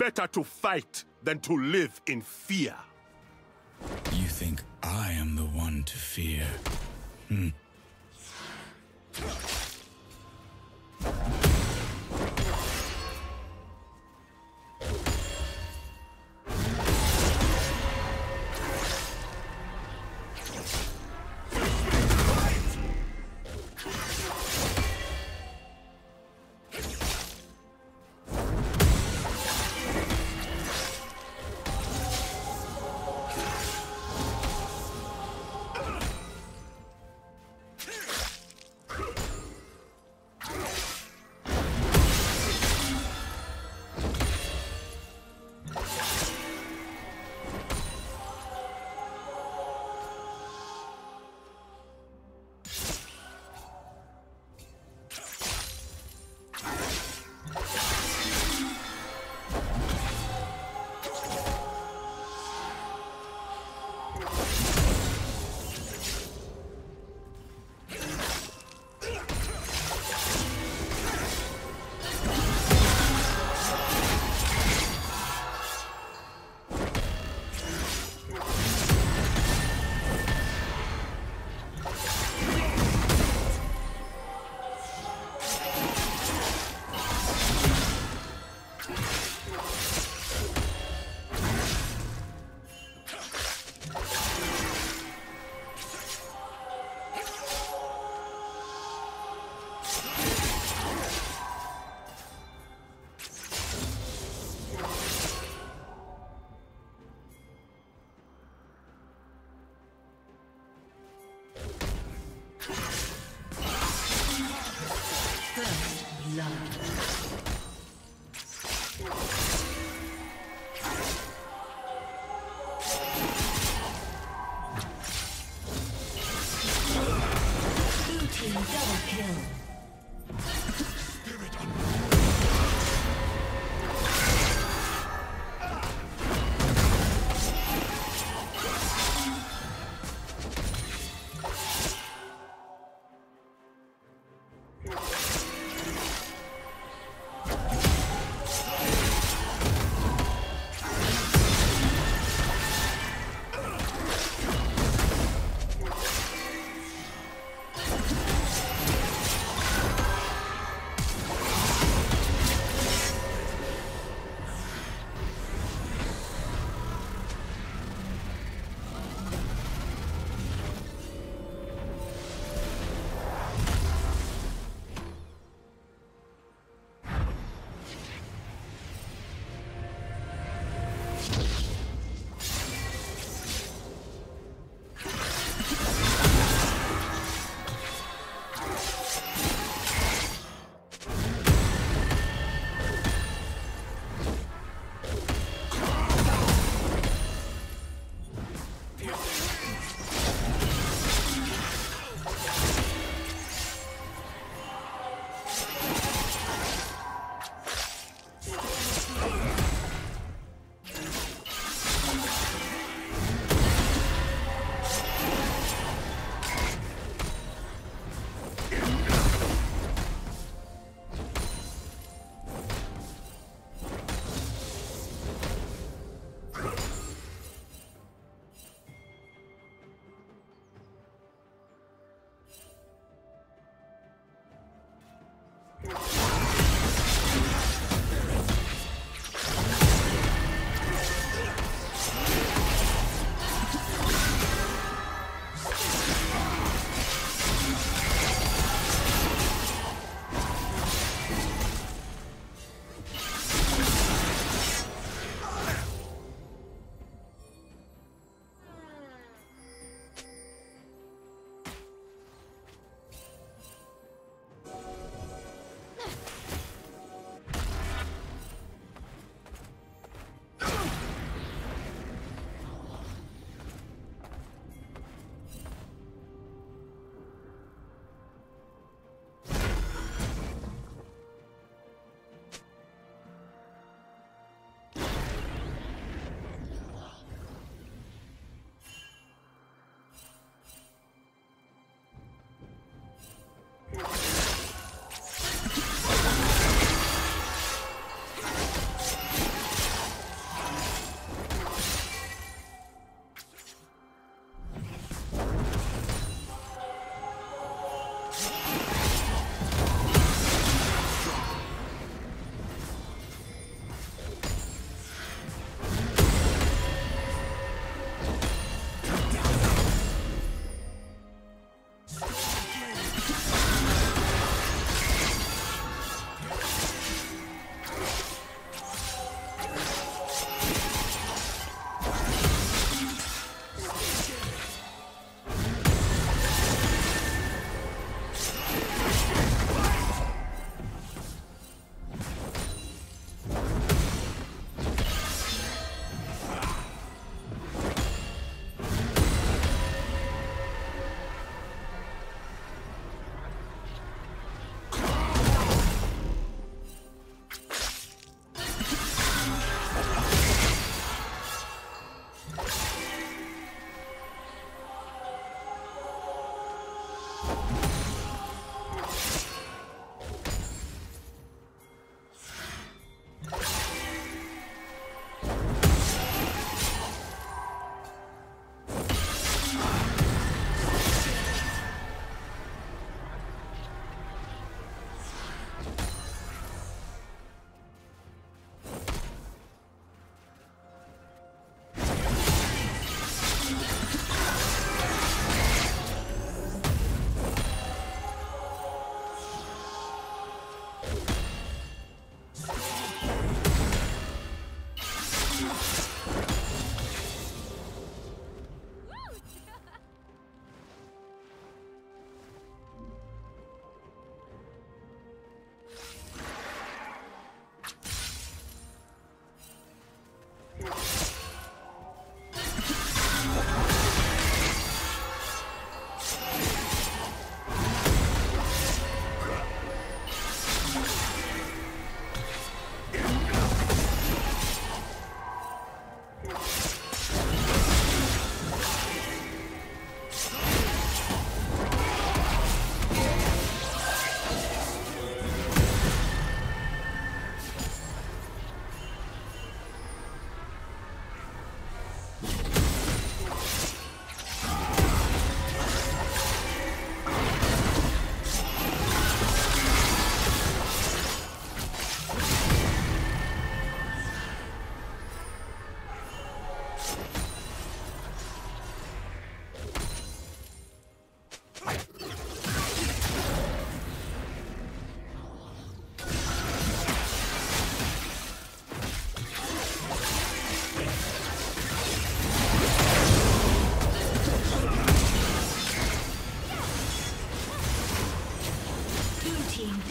better to fight than to live in fear. You think I am the one to fear? Hmm.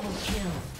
Double kill.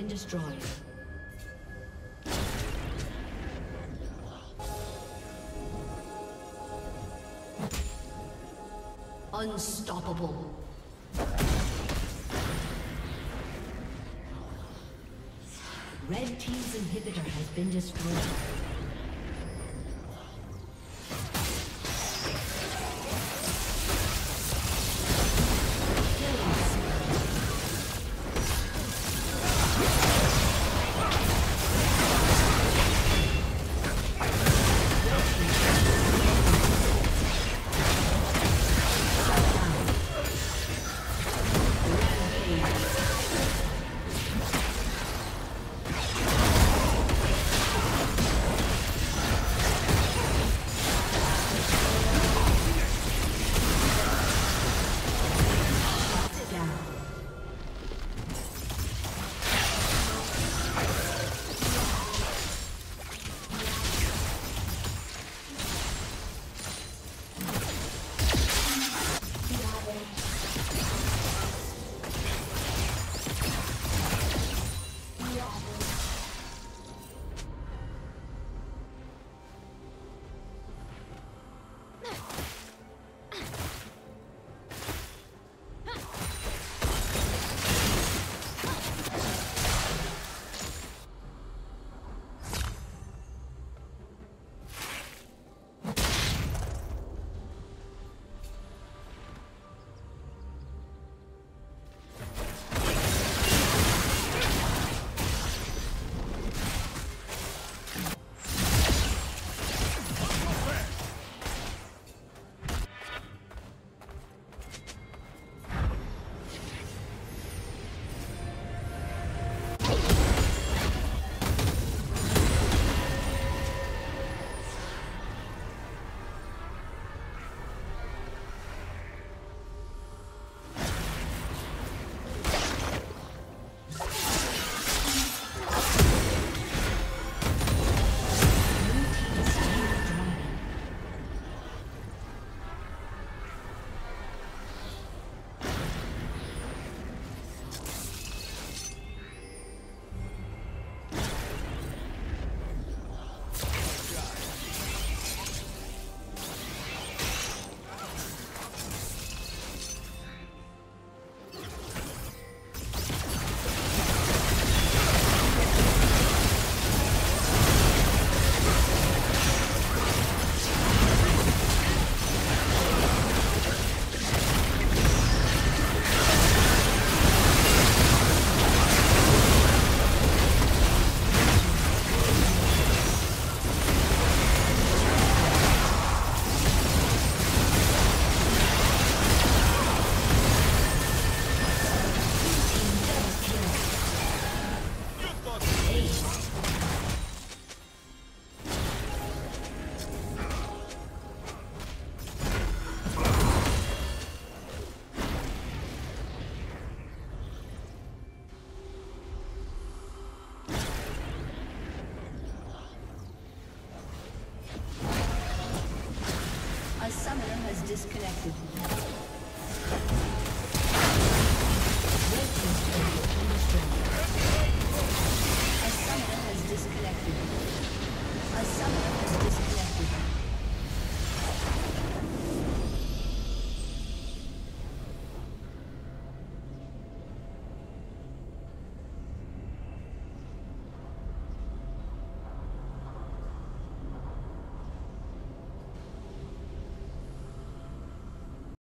Been destroyed. Unstoppable. Red Team's inhibitor has been destroyed.